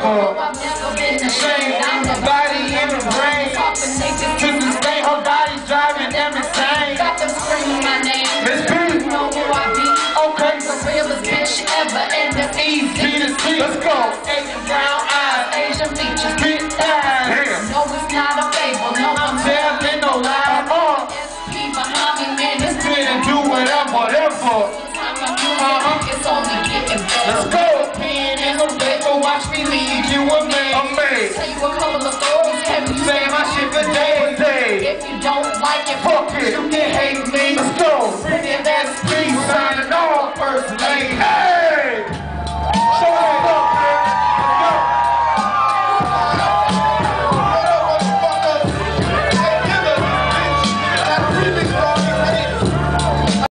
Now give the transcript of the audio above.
whatever. Shame in the body in the brain. Body driving them insane. Miss B, okay, The realest bitch ever in the see. Let's go. Asian brown eyes, thighs. Damn. No, it's not a fable. No, I'm no lie. Behind me, man. This whatever, Let's go. Watch me lead you a man. A man. Tell you a couple of stories, have you Say my shit for day and day. If you don't like it, Fuck it. you can hate me.